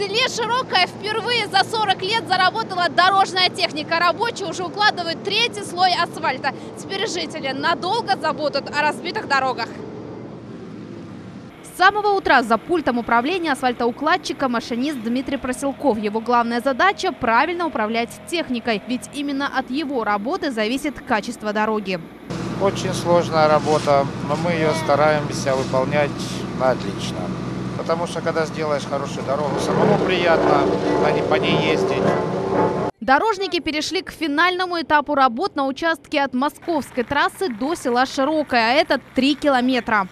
селе Широкое впервые за 40 лет заработала дорожная техника. Рабочие уже укладывают третий слой асфальта. Теперь жители надолго забудут о разбитых дорогах. С самого утра за пультом управления асфальтоукладчика машинист Дмитрий Проселков. Его главная задача – правильно управлять техникой, ведь именно от его работы зависит качество дороги. Очень сложная работа, но мы ее стараемся выполнять отлично. Потому что когда сделаешь хорошую дорогу, самому приятно ней- по ней ездить. Дорожники перешли к финальному этапу работ на участке от московской трассы до села Широкое, а это 3 километра.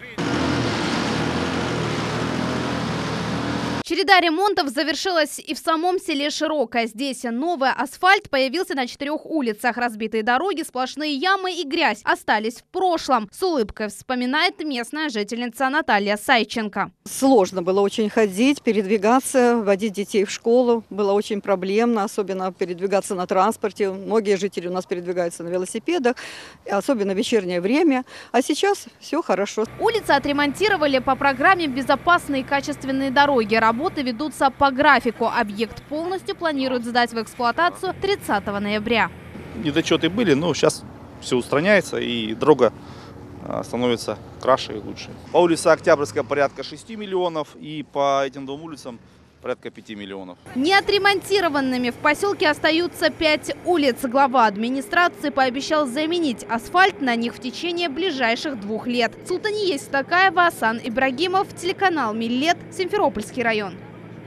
Череда ремонтов завершилась и в самом селе Широкое. Здесь новый асфальт появился на четырех улицах. Разбитые дороги, сплошные ямы и грязь остались в прошлом. С улыбкой вспоминает местная жительница Наталья Сайченко. Сложно было очень ходить, передвигаться, водить детей в школу. Было очень проблемно, особенно передвигаться на транспорте. Многие жители у нас передвигаются на велосипедах, особенно в вечернее время. А сейчас все хорошо. Улицы отремонтировали по программе «Безопасные и качественные дороги». Работы ведутся по графику. Объект полностью планируют сдать в эксплуатацию 30 ноября. недочеты были, но сейчас все устраняется и дорога а, становится краше и лучше. По улице Октябрьская порядка 6 миллионов и по этим двум улицам порядка 5 миллионов. Неотремонтированными в поселке остаются пять улиц. Глава администрации пообещал заменить асфальт на них в течение ближайших двух лет. Султания Такаева, Асан Ибрагимов, телеканал Миллет, Симферопольский район.